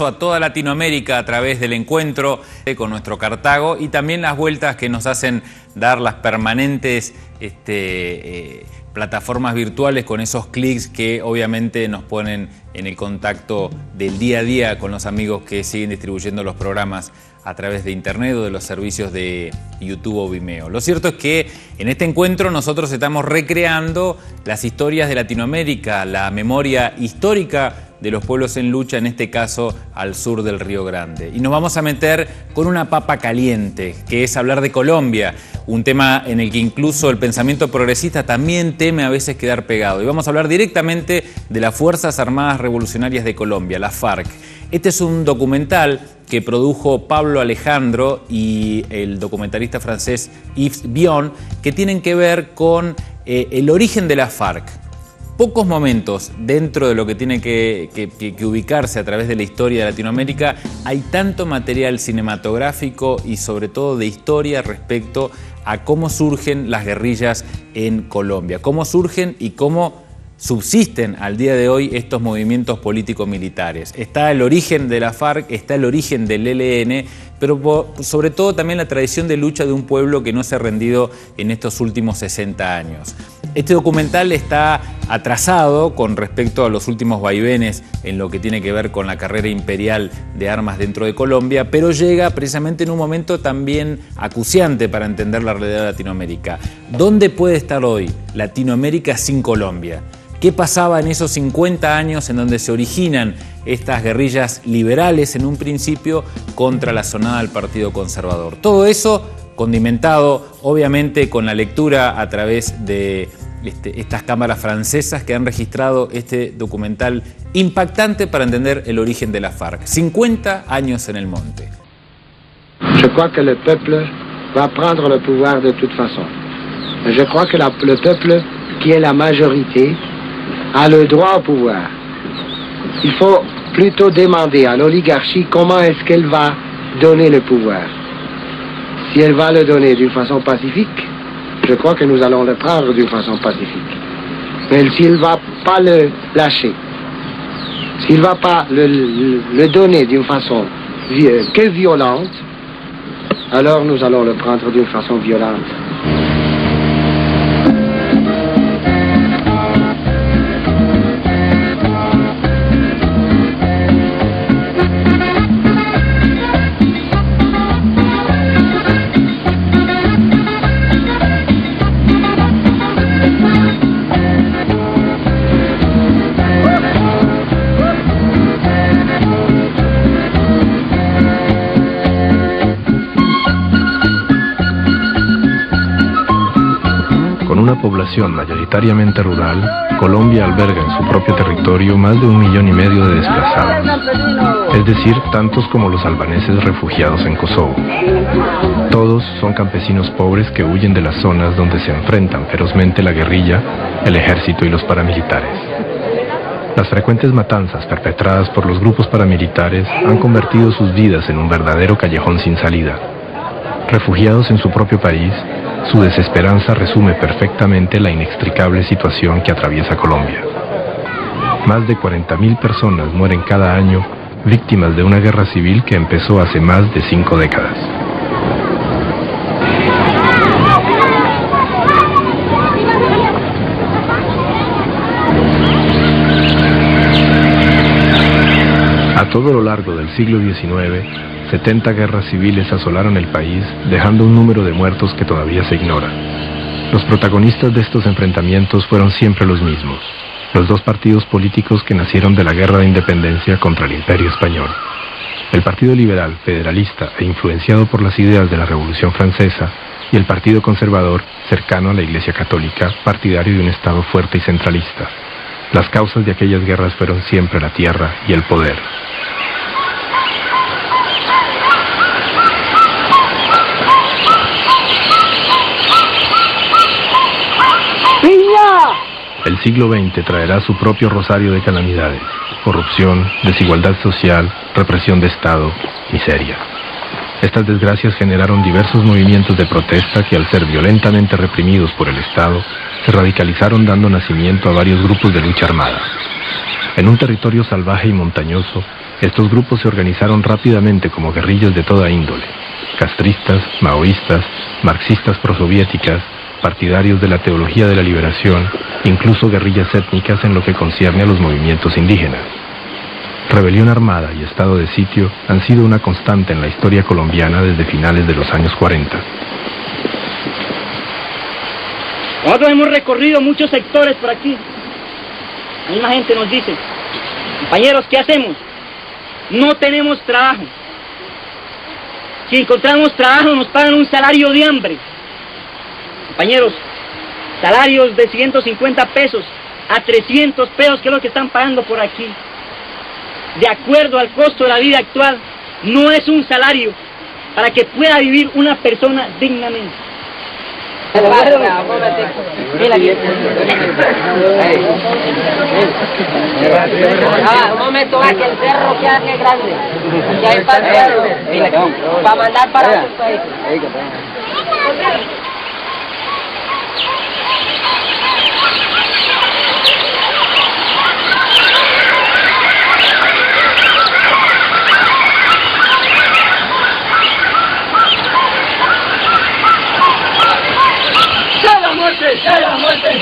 A toda Latinoamérica a través del encuentro con nuestro Cartago y también las vueltas que nos hacen dar las permanentes este, eh, plataformas virtuales con esos clics que obviamente nos ponen en el contacto del día a día con los amigos que siguen distribuyendo los programas a través de internet o de los servicios de YouTube o Vimeo. Lo cierto es que en este encuentro nosotros estamos recreando las historias de Latinoamérica, la memoria histórica de los pueblos en lucha, en este caso al sur del Río Grande. Y nos vamos a meter con una papa caliente, que es hablar de Colombia, un tema en el que incluso el pensamiento progresista también teme a veces quedar pegado. Y vamos a hablar directamente de las Fuerzas Armadas Revolucionarias de Colombia, la FARC. Este es un documental que produjo Pablo Alejandro y el documentalista francés Yves Bion, que tienen que ver con eh, el origen de la FARC pocos momentos dentro de lo que tiene que, ubicarse a través de la historia de Latinoamérica, hay tanto material cinematográfico y sobre todo de historia respecto a cómo surgen las guerrillas en Colombia, cómo surgen y cómo subsisten al día de hoy estos movimientos político-militares. Está el origen de la FARC, está el origen del ELN, pero sobre todo también la tradición de lucha de un pueblo que no se ha rendido en estos últimos 60 años. Este documental está atrasado con respecto a los últimos vaivenes en lo que tiene que ver con la carrera imperial de armas dentro de Colombia, pero llega precisamente en un momento también acuciante para entender la realidad de Latinoamérica. ¿Dónde puede estar hoy Latinoamérica sin Colombia? ¿Qué pasaba en esos 50 años en donde se originan estas guerrillas liberales en un principio contra la sonada del Partido Conservador? Todo eso condimentado obviamente con la lectura a través de este, estas cámaras francesas que han registrado este documental impactante para entender el origen de la FARC. 50 años en el monte. Je crois que le peuple va prendre le pouvoir de toute façon. Je crois que la, le peuple, qui est la majorité, a le droit au pouvoir. Il faut plutôt demander à l'oligarchie comment est-ce qu'elle va donner le pouvoir. Si elle va le donner d'une façon pacifique, je crois que nous allons le prendre d'une façon pacifique. Mais s'il ne va pas le lâcher, s'il ne va pas le, donner d'une façon que violente, alors nous allons le prendre d'une façon violente. Población mayoritariamente rural, Colombia alberga en su propio territorio más de un millón y medio de desplazados, es decir, tantos como los albaneses refugiados en Kosovo. Todos son campesinos pobres que huyen de las zonas donde se enfrentan ferozmente la guerrilla, el ejército y los paramilitares. Las frecuentes matanzas perpetradas por los grupos paramilitares han convertido sus vidas en un verdadero callejón sin salida. Refugiados en su propio país, su desesperanza resume perfectamente la inextricable situación que atraviesa Colombia. Más de 40.000 personas mueren cada año víctimas de una guerra civil que empezó hace más de cinco décadas. A todo lo largo del siglo XIX, 70 guerras civiles asolaron el país, dejando un número de muertos que todavía se ignora. Los protagonistas de estos enfrentamientos fueron siempre los mismos, los dos partidos políticos que nacieron de la guerra de independencia contra el imperio español. El Partido Liberal, federalista e influenciado por las ideas de la Revolución Francesa, y el Partido Conservador, cercano a la Iglesia Católica, partidario de un Estado fuerte y centralista. Las causas de aquellas guerras fueron siempre la tierra y el poder. Siglo XX traerá su propio rosario de calamidades, corrupción, desigualdad social, represión de Estado, miseria. Estas desgracias generaron diversos movimientos de protesta que al ser violentamente reprimidos por el Estado, se radicalizaron dando nacimiento a varios grupos de lucha armada. En un territorio salvaje y montañoso, estos grupos se organizaron rápidamente como guerrillas de toda índole, castristas, maoístas, marxistas prosoviéticas, partidarios de la teología de la liberación, incluso guerrillas étnicas en lo que concierne a los movimientos indígenas. Rebelión armada y estado de sitio han sido una constante en la historia colombiana desde finales de los años 40. Nosotros hemos recorrido muchos sectores por aquí. La misma gente nos dice, compañeros, ¿qué hacemos? No tenemos trabajo. Si encontramos trabajo nos pagan un salario de hambre. Compañeros, salarios de 150 pesos a 300 pesos, que es lo que están pagando por aquí de acuerdo al costo de la vida actual, no es un salario para que pueda vivir una persona dignamente. Ah, un momento, va que el queda que grande. Que cerro. Para mandar para otro país.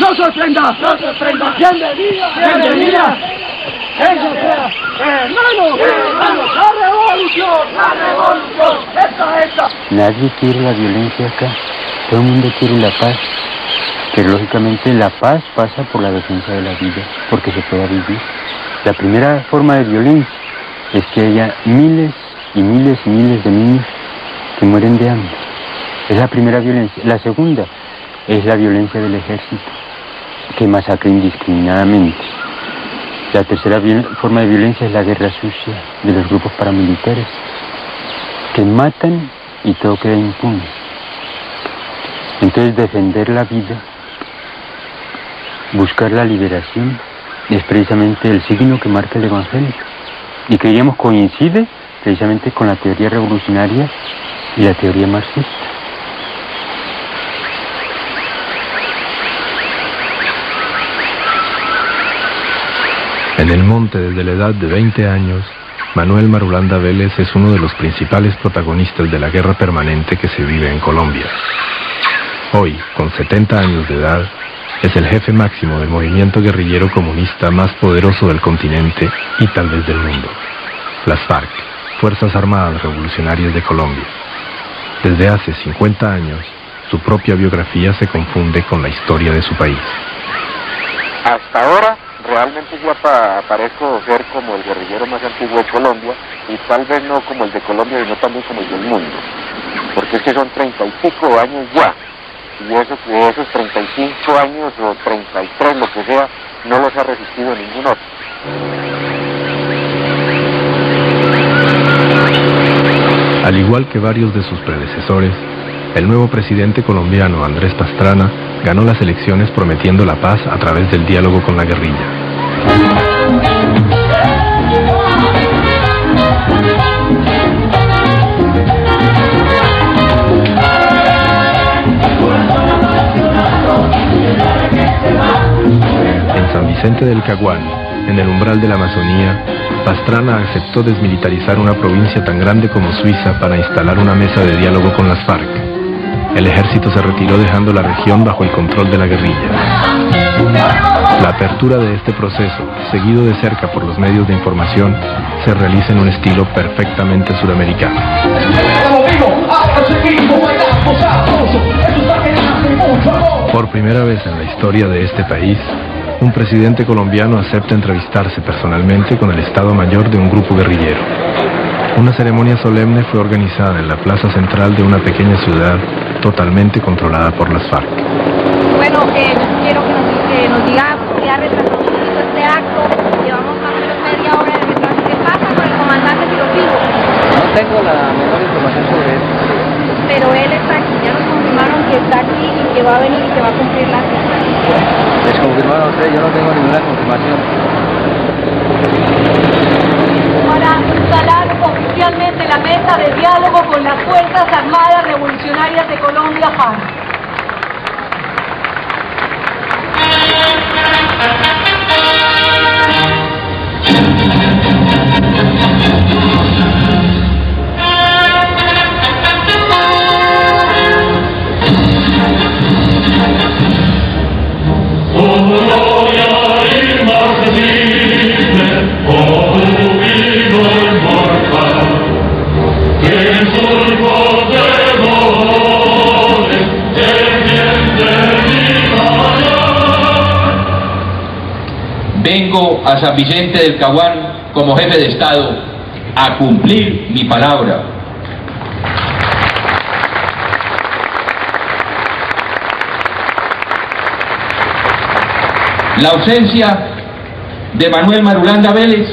¡No sorprenda! ¡No sorprenda! ¡Bienvenida! ¡Bienvenida! ¡Eso sea! ¡Hermano! ¡Hermano! ¡La revolución! ¡La revolución! ¡Esta, esta! Nadie quiere la violencia acá. Todo el mundo quiere la paz. Pero lógicamente la paz pasa por la defensa de la vida, porque se pueda vivir. La primera forma de violencia es que haya miles y miles y miles de niños que mueren de hambre. Es la primera violencia. La segunda es la violencia del ejército, que masacra indiscriminadamente. La tercera forma de violencia es la guerra sucia de los grupos paramilitares, que matan y todo queda impune. Entonces defender la vida, buscar la liberación, es precisamente el signo que marca el Evangelio. Y creíamos coincide precisamente con la teoría revolucionaria y la teoría marxista. En el monte desde la edad de 20 años, Manuel Marulanda Vélez es uno de los principales protagonistas de la guerra permanente que se vive en Colombia. Hoy, con 70 años de edad, es el jefe máximo del movimiento guerrillero comunista más poderoso del continente y tal vez del mundo, las FARC, Fuerzas Armadas Revolucionarias de Colombia. Desde hace 50 años, su propia biografía se confunde con la historia de su país. Hasta ahora realmente yo parezco ser como el guerrillero más antiguo de Colombia y tal vez no como el de Colombia y no también como el del mundo. Porque es que son treinta y pico años ya. Y eso, esos 35 años o 33, lo que sea, no los ha resistido ningún otro. Al igual que varios de sus predecesores, el nuevo presidente colombiano Andrés Pastrana ganó las elecciones prometiendo la paz a través del diálogo con la guerrilla. En San Vicente del Caguán, en el umbral de la Amazonía, Pastrana aceptó desmilitarizar una provincia tan grande como Suiza para instalar una mesa de diálogo con las FARC. El ejército se retiró dejando la región bajo el control de la guerrilla. La apertura de este proceso, seguido de cerca por los medios de información, se realiza en un estilo perfectamente suramericano. Por primera vez en la historia de este país, un presidente colombiano acepta entrevistarse personalmente con el Estado Mayor de un grupo guerrillero. Una ceremonia solemne fue organizada en la plaza central de una pequeña ciudad totalmente controlada por las FARC. Bueno, eh, quiero que nos, nos diga, ya retrasó un poquito este acto, llevamos más o menos media hora de retraso. ¿Qué pasa con el comandante Tirotino? No tengo la menor información sobre eso. Pero él está aquí, ya nos confirmaron que está aquí y que va a venir y que va a cumplir la cita. Desconfirmaron ustedes, yo no tengo ninguna confirmación. Para instalar oficialmente la mesa de diálogo con las Fuerzas Armadas Revolucionarias de Colombia, FARC. A San Vicente del Caguán como jefe de Estado a cumplir mi palabra. La ausencia de Manuel Marulanda Vélez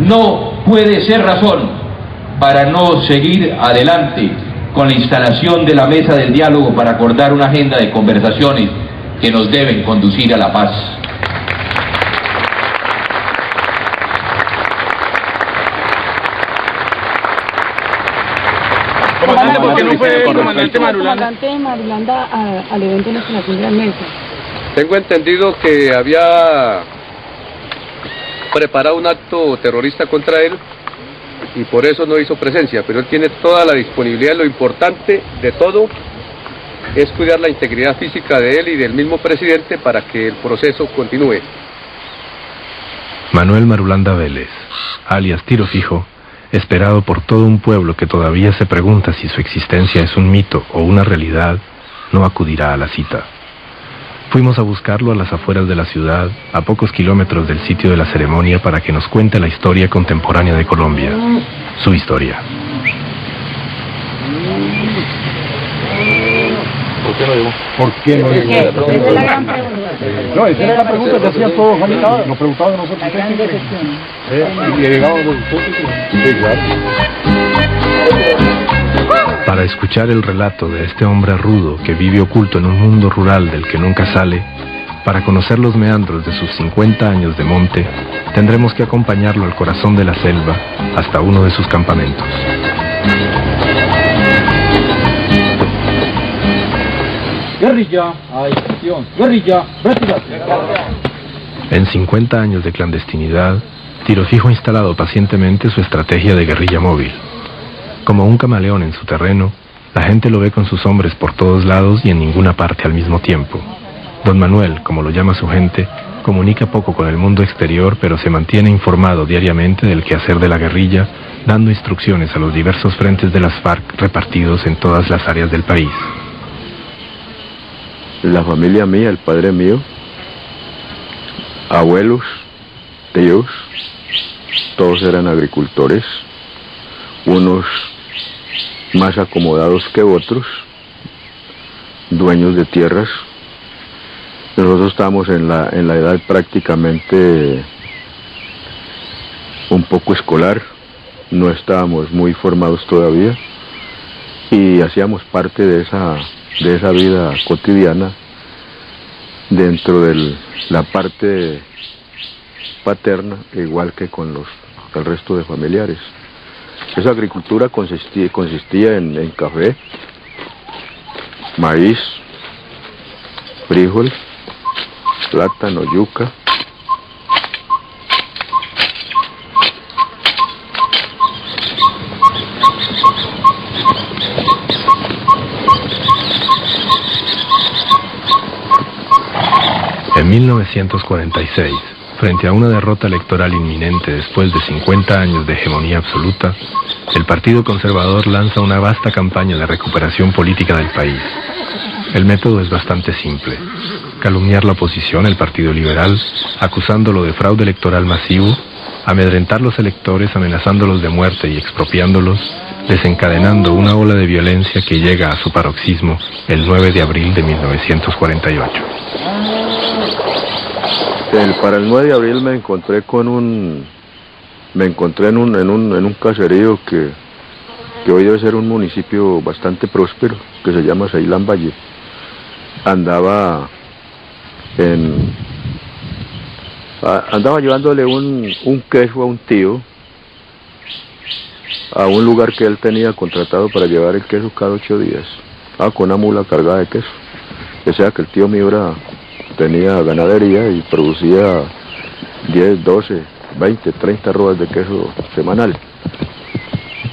no puede ser razón para no seguir adelante con la instalación de la mesa del diálogo para acordar una agenda de conversaciones que nos deben conducir a la paz. Comandante, ¿por qué no fue el comandante Marulanda? comandante Marulanda a- al evento de mesa. Tengo entendido que había preparado un acto terrorista contra él y por eso no hizo presencia, pero él tiene toda la disponibilidad. Lo importante de todo es cuidar la integridad física de él y del mismo presidente para que el proceso continúe. Manuel Marulanda Vélez, alias Tiro Fijo, esperado por todo un pueblo que todavía se pregunta si su existencia es un mito o una realidad, no acudirá a la cita. Fuimos a buscarlo a las afueras de la ciudad, a pocos kilómetros del sitio de la ceremonia, para que nos cuente la historia contemporánea de Colombia, su historia. ¿Por qué no llegó? ¿Por qué no llegó? Esa es la gran pregunta. No, esa era la pregunta que hacían todos. Nos preguntaban nosotros. ¿Eh? Y llegaban los Sí, claro. Para escuchar el relato de este hombre rudo que vive oculto en un mundo rural del que nunca sale, para conocer los meandros de sus 50 años de monte, tendremos que acompañarlo al corazón de la selva hasta uno de sus campamentos. Guerrilla. Guerrilla. En 50 años de clandestinidad, Tiro Fijo ha instalado pacientemente su estrategia de guerrilla móvil. Como un camaleón en su terreno, la gente lo ve con sus hombres por todos lados y en ninguna parte al mismo tiempo. Don Manuel, como lo llama su gente, comunica poco con el mundo exterior, pero se mantiene informado diariamente del quehacer de la guerrilla, dando instrucciones a los diversos frentes de las FARC repartidos en todas las áreas del país. La familia mía, el padre mío, abuelos, tíos, todos eran agricultores, unos más acomodados que otros, dueños de tierras. Nosotros estábamos en la, en la edad prácticamente un poco escolar, no estábamos muy formados todavía y hacíamos parte de esa, de esa vida cotidiana dentro de la parte paterna, igual que con los, el resto de familiares. Esa agricultura consistía, consistía en, en café, maíz, frijol, plátano, yuca. En 1946, frente a una derrota electoral inminente después de 50 años de hegemonía absoluta, el Partido Conservador lanza una vasta campaña de recuperación política del país. El método es bastante simple. Calumniar la oposición, el Partido Liberal, acusándolo de fraude electoral masivo, amedrentar los electores amenazándolos de muerte y expropiándolos, desencadenando una ola de violencia que llega a su paroxismo el 9 de abril de 1948. El- para el 9 de abril me encontré con un me encontré en un, en un, en un caserío que, que hoy debe ser un municipio bastante próspero, que se llama Ceilán Valle. Andaba en, andaba llevándole un, un queso a un tío a un lugar que él tenía contratado para llevar el queso cada ocho días. Ah, con una mula cargada de queso. O sea que el tío mío tenía ganadería y producía 10, 12, 20, 30 ruedas de queso semanal.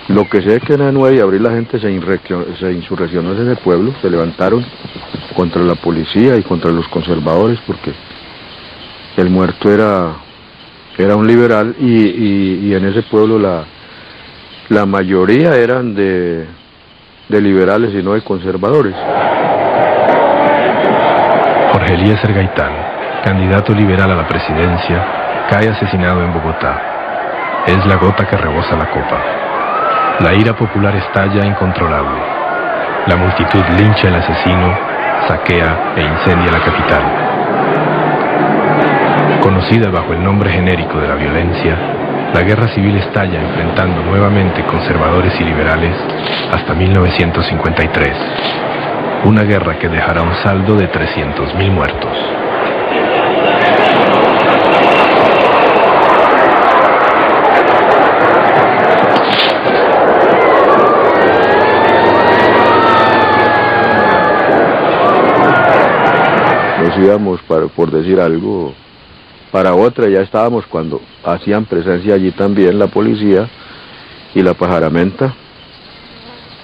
Lo que sé es que en el 9 de abril la gente se, insurreccionó en ese pueblo, se levantaron contra la policía y contra los conservadores porque el muerto era, era un liberal y- y en ese pueblo la, la mayoría eran de, de liberales y no de conservadores. Jorge Eliezer Gaitán, candidato liberal a la presidencia, cae asesinado en Bogotá. Es la gota que rebosa la copa. La ira popular estalla incontrolable. La multitud lincha al asesino, saquea e incendia la capital. Conocida bajo el nombre genérico de la violencia, la guerra civil estalla enfrentando nuevamente conservadores y liberales hasta 1953. Una guerra que dejará un saldo de 300.000 muertos. Nos íbamos, para, por decir algo, para otra, ya estábamos cuando hacían presencia allí también la policía y la pajaramenta,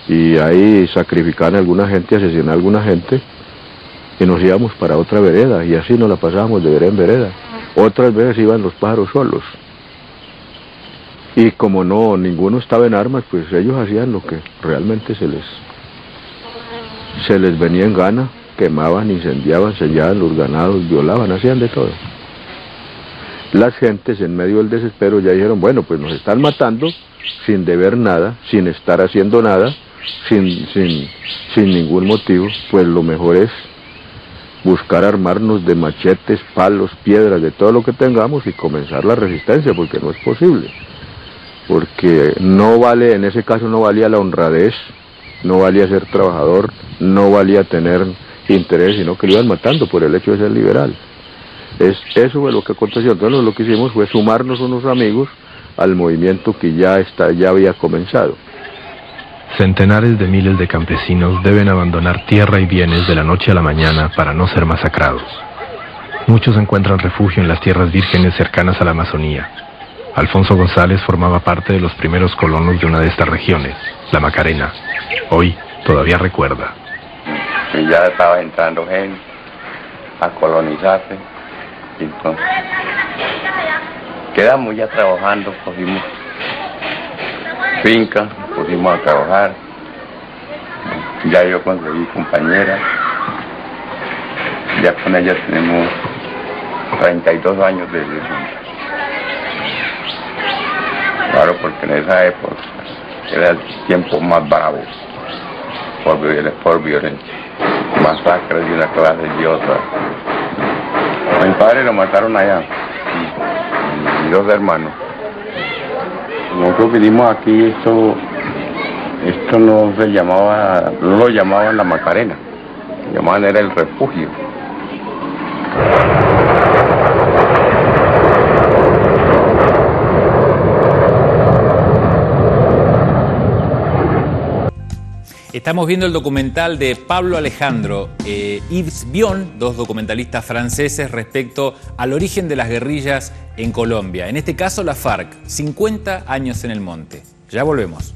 y ahí sacrificaban a alguna gente, asesinaban a alguna gente, y nos íbamos para otra vereda, y así nos la pasábamos de vereda en vereda. Otras veces iban los pájaros solos. Y como no, ninguno estaba en armas, pues ellos hacían lo que realmente se les, se les venía en gana, quemaban, incendiaban, sellaban los ganados, violaban, hacían de todo. Las gentes en medio del desespero ya dijeron, bueno, pues nos están matando sin deber nada, sin estar haciendo nada, sin, sin, sin ningún motivo, pues lo mejor es buscar armarnos de machetes, palos, piedras, de todo lo que tengamos y comenzar la resistencia, porque no es posible. Porque no vale, en ese caso no valía la honradez, no valía ser trabajador, no valía tener interés, sino que lo iban matando por el hecho de ser liberal. Es, eso fue lo que aconteció. Entonces lo que hicimos fue sumarnos unos amigos al movimiento que ya, está, ya había comenzado. Centenares de miles de campesinos deben abandonar tierra y bienes de la noche a la mañana para no ser masacrados. Muchos encuentran refugio en las tierras vírgenes cercanas a la Amazonía. Alfonso González formaba parte de los primeros colonos de una de estas regiones, la Macarena. Hoy todavía recuerda. y ya estaba entrando gente a colonizarse. Entonces quedamos ya trabajando, cogimos finca, pusimos a trabajar. Ya yo conseguí compañera. Ya con ella tenemos 32 años de relación. Claro, porque en esa época era el tiempo más bravo por, por violencia. Masacres de una clase y otra. A mi padre lo mataron allá. Y, dos hermanos. Nosotros vinimos aquí, esto, esto no se llamaba, no lo llamaban la Macarena, lo llamaban era el refugio. Estamos viendo el documental de Pablo Alejandro, eh, Yves Bion, dos documentalistas franceses respecto al origen de las guerrillas en Colombia. En este caso la FARC, 50 años en el monte. Ya volvemos.